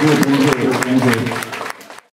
又崩溃又崩溃